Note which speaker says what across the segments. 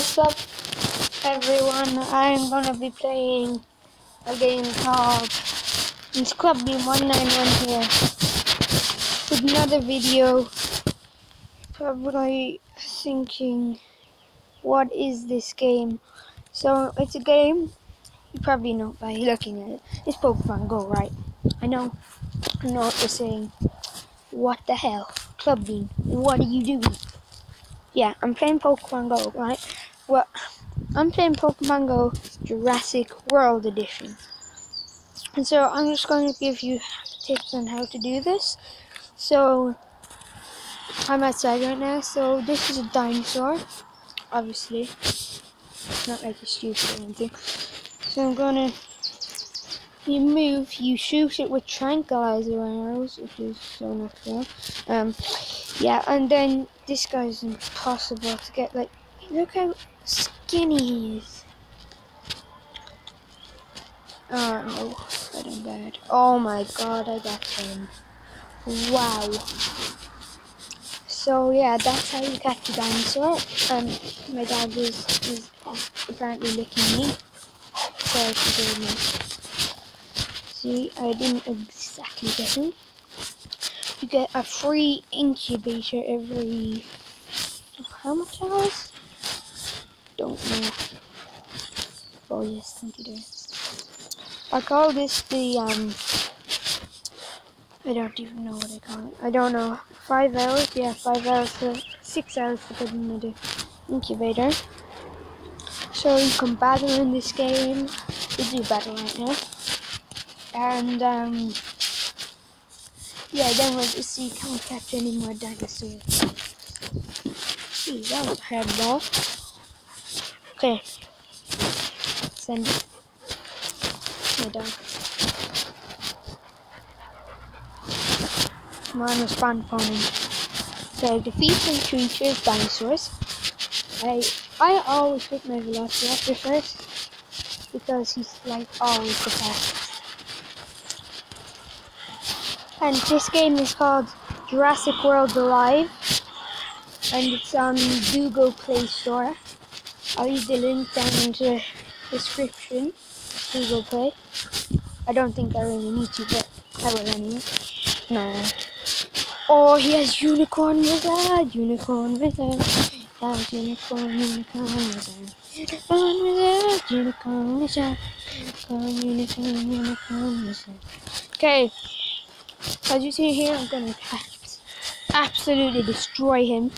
Speaker 1: What's up, everyone? I'm gonna be playing a game called it's Club Bean 191 here with another video. Probably thinking, what is this game? So it's a game you probably know by looking at it. It's Pokemon Go, right? I know. I know what you're saying. What the hell, Club Beam? What are you doing? yeah, I'm playing Pokemon Go, right? Well, I'm playing Pokemon Go Jurassic World Edition. And so I'm just going to give you tips on how to do this. So, I'm outside right now, so this is a dinosaur, obviously. Not like it's stupid or anything. So I'm gonna, you move, you shoot it with tranquilizer arrows, which is so not cool. Um, yeah, and then this guy's impossible to get. Like, look how skinny he is. Oh no, I done bad. Oh my god, I got him. Wow. So yeah, that's how you catch a dinosaur. Um, my dog is, is apparently licking me. See, I didn't exactly get him you get a free incubator every how much hours? Don't know. Oh yes, thank you. I call this the um I don't even know what I call it. I don't know. Five hours? Yeah, five hours to six hours in the incubator. So you can battle in this game. We do battle right now. And um yeah, then we'll just see can we catch any more dinosaurs. See, that was a hard ball. Okay. Send. My dog. Come on, respond phone. So defeat some creatures, dinosaurs. I I always pick my Velociraptor first because he's like always the best. And this game is called Jurassic World Alive. And it's on Google Play Store. I'll leave the link down in the description. Google Play. I don't think I really need to, but I will anyway. No. Oh, he has Unicorn Wizard! Unicorn Wizard! Has Unicorn, Unicorn Wizard. Unicorn Wizard! Unicorn Wizard! Unicorn, Unicorn, Unicorn Wizard. Okay. As you see here, I'm gonna absolutely destroy him.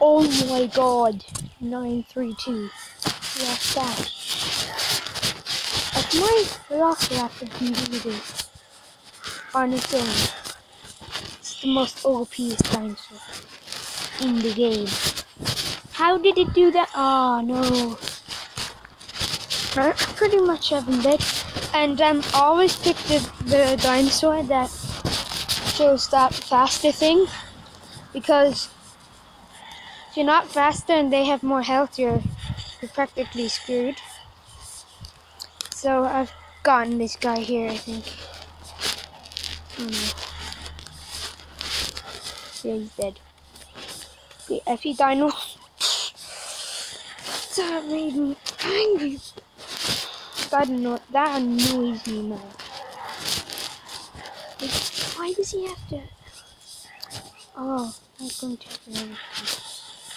Speaker 1: Oh my god. 932. Yes, that? If my Velociraptor this on its own, it's the most OP dinosaur in the game. How did it do that? Oh no. I pretty much dead and I'm always pick the, the dinosaur that shows that faster thing because you're not faster and they have more health you're, you're practically screwed so I've gotten this guy here I think oh no. yeah he's dead the FE dino that made me angry that anno that annoys me now. why does he have to? Oh, I'm going to.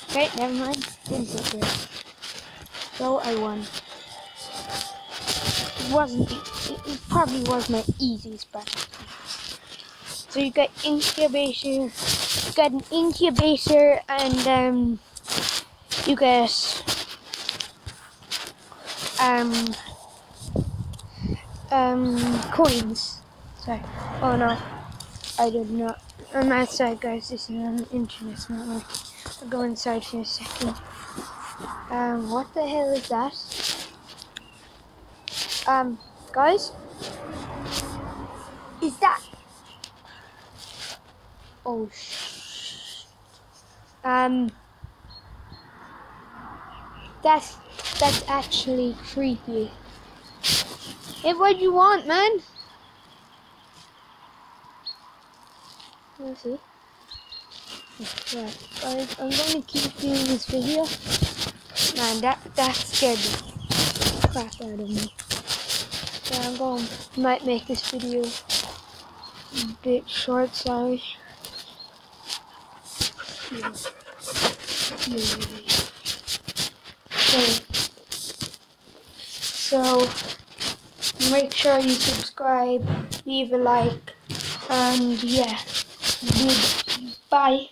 Speaker 1: Okay, never mind. Didn't get there. So I won. It wasn't. It, it probably was my easiest battle. So you got incubation. You get an incubator, and um, you get um um, coins. Sorry. Oh no, I did not. I'm outside, guys. This is on the internet. not working. Go inside for a second. Um, what the hell is that? Um, guys, is that? Oh sh. Um, that's that's actually creepy. Hey, what you want, man? Let's see. Right, I'm going to keep doing this video Man, that that scared the crap out of me. So I'm going might make this video a bit short, sorry. Yeah. Yeah. Okay. So make sure you subscribe, leave a like, and yeah, bye.